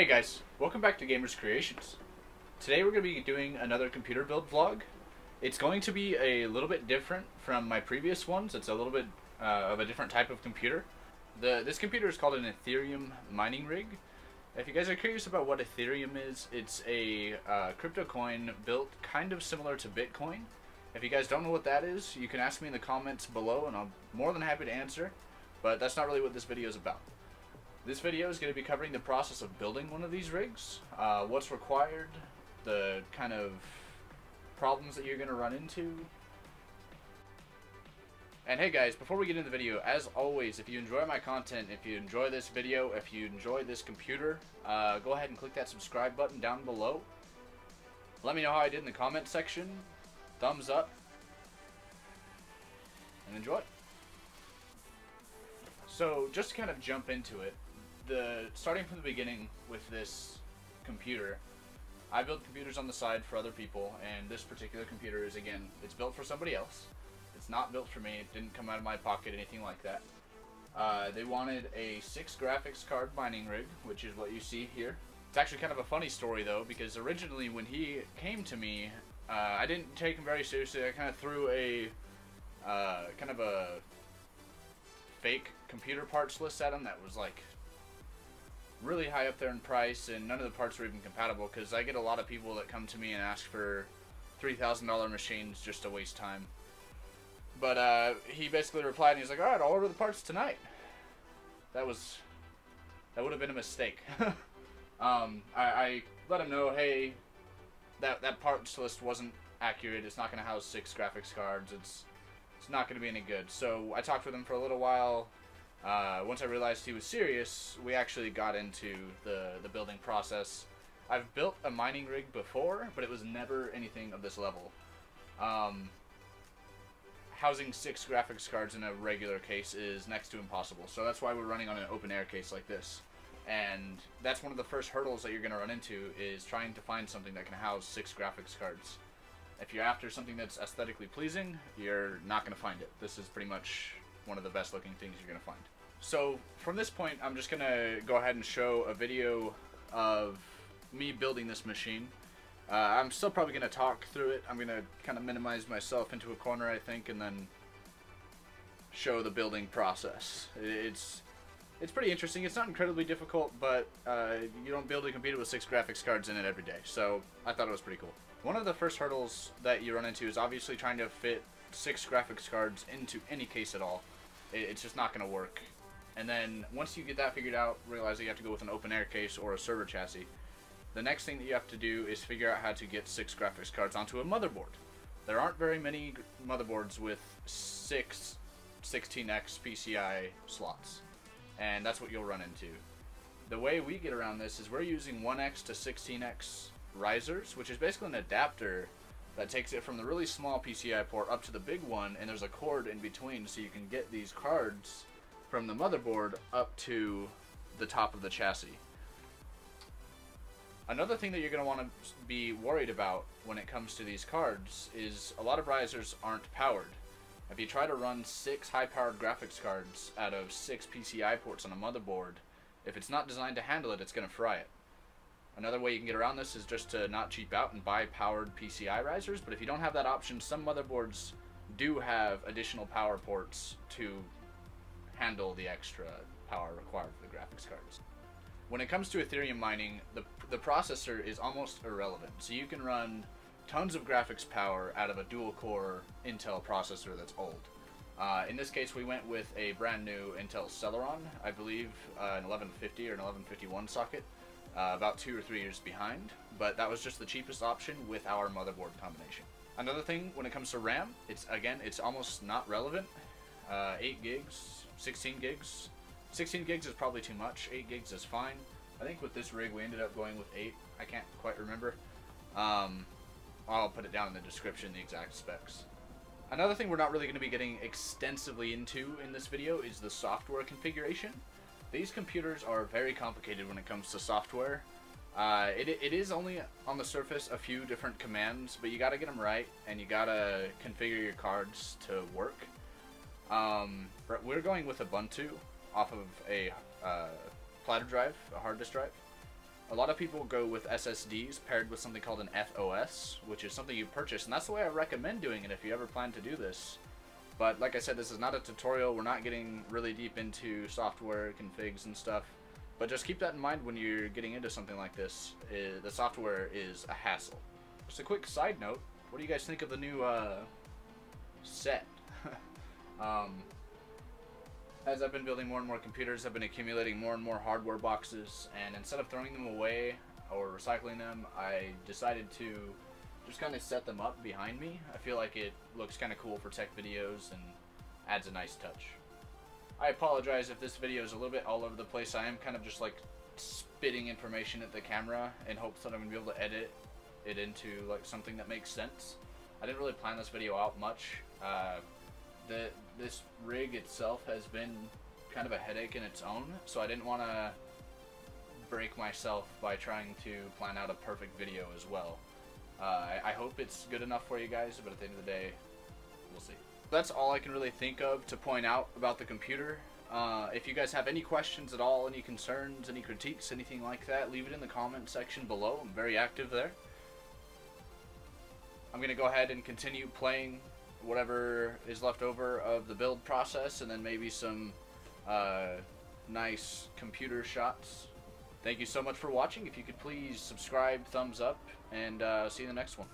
Hey guys, welcome back to Gamers Creations. Today we're going to be doing another computer build vlog. It's going to be a little bit different from my previous ones. It's a little bit uh, of a different type of computer. The This computer is called an Ethereum mining rig. If you guys are curious about what Ethereum is, it's a uh, crypto coin built kind of similar to Bitcoin. If you guys don't know what that is, you can ask me in the comments below and I'm more than happy to answer. But that's not really what this video is about. This video is going to be covering the process of building one of these rigs, uh, what's required, the kind of problems that you're going to run into. And hey guys, before we get into the video, as always, if you enjoy my content, if you enjoy this video, if you enjoy this computer, uh, go ahead and click that subscribe button down below. Let me know how I did in the comment section. Thumbs up. And enjoy. So, just to kind of jump into it, the starting from the beginning with this computer, I build computers on the side for other people, and this particular computer is again, it's built for somebody else. It's not built for me. It didn't come out of my pocket, anything like that. Uh, they wanted a six graphics card mining rig, which is what you see here. It's actually kind of a funny story though, because originally when he came to me, uh, I didn't take him very seriously. I kind of threw a uh, kind of a fake computer parts list at him that was like really high up there in price, and none of the parts were even compatible because I get a lot of people that come to me and ask for $3,000 machines just to waste time. But uh, he basically replied and he's like, alright, I'll order the parts tonight. That was, that would have been a mistake. um, I, I let him know, hey, that, that parts list wasn't accurate. It's not going to house six graphics cards. It's, it's not going to be any good. So I talked with him for a little while uh, once I realized he was serious, we actually got into the, the building process. I've built a mining rig before, but it was never anything of this level. Um, housing six graphics cards in a regular case is next to impossible, so that's why we're running on an open air case like this. And that's one of the first hurdles that you're going to run into is trying to find something that can house six graphics cards. If you're after something that's aesthetically pleasing, you're not going to find it. This is pretty much one of the best looking things you're going to find. So from this point, I'm just going to go ahead and show a video of me building this machine. Uh, I'm still probably going to talk through it. I'm going to kind of minimize myself into a corner, I think, and then show the building process. It's it's pretty interesting. It's not incredibly difficult, but uh, you don't build a computer with six graphics cards in it every day. So I thought it was pretty cool. One of the first hurdles that you run into is obviously trying to fit six graphics cards into any case at all it's just not going to work. And then once you get that figured out, realize that you have to go with an open air case or a server chassis. The next thing that you have to do is figure out how to get six graphics cards onto a motherboard. There aren't very many motherboards with six 16x PCI slots, and that's what you'll run into. The way we get around this is we're using 1x to 16x risers, which is basically an adapter that takes it from the really small PCI port up to the big one, and there's a cord in between so you can get these cards from the motherboard up to the top of the chassis. Another thing that you're going to want to be worried about when it comes to these cards is a lot of risers aren't powered. If you try to run six high-powered graphics cards out of six PCI ports on a motherboard, if it's not designed to handle it, it's going to fry it. Another way you can get around this is just to not cheap out and buy powered PCI risers, but if you don't have that option, some motherboards do have additional power ports to handle the extra power required for the graphics cards. When it comes to Ethereum mining, the, the processor is almost irrelevant. So you can run tons of graphics power out of a dual core Intel processor that's old. Uh, in this case, we went with a brand new Intel Celeron, I believe uh, an 1150 or an 1151 socket uh, about two or three years behind, but that was just the cheapest option with our motherboard combination. Another thing when it comes to RAM, it's again, it's almost not relevant. Uh, 8 gigs, 16 gigs. 16 gigs is probably too much, 8 gigs is fine. I think with this rig we ended up going with 8, I can't quite remember. Um, I'll put it down in the description, the exact specs. Another thing we're not really going to be getting extensively into in this video is the software configuration. These computers are very complicated when it comes to software. Uh, it, it is only on the surface a few different commands, but you gotta get them right, and you gotta configure your cards to work. Um, we're going with Ubuntu off of a uh, platter drive, a hard disk drive. A lot of people go with SSDs paired with something called an ethOS, which is something you purchase, and that's the way I recommend doing it if you ever plan to do this. But like I said, this is not a tutorial. We're not getting really deep into software configs and stuff. But just keep that in mind when you're getting into something like this. The software is a hassle. Just a quick side note. What do you guys think of the new uh, set? um, as I've been building more and more computers, I've been accumulating more and more hardware boxes, and instead of throwing them away or recycling them, I decided to just kind of set them up behind me. I feel like it looks kind of cool for tech videos and adds a nice touch. I apologize if this video is a little bit all over the place. I am kind of just like spitting information at the camera in hopes that I'm going to be able to edit it into like something that makes sense. I didn't really plan this video out much. Uh, the this rig itself has been kind of a headache in its own, so I didn't want to break myself by trying to plan out a perfect video as well. Uh, I, I hope it's good enough for you guys, but at the end of the day, we'll see that's all I can really think of to point out about the computer. Uh, if you guys have any questions at all, any concerns, any critiques, anything like that, leave it in the comment section below. I'm very active there. I'm going to go ahead and continue playing whatever is left over of the build process and then maybe some uh, nice computer shots. Thank you so much for watching. If you could please subscribe, thumbs up, and uh, see you in the next one.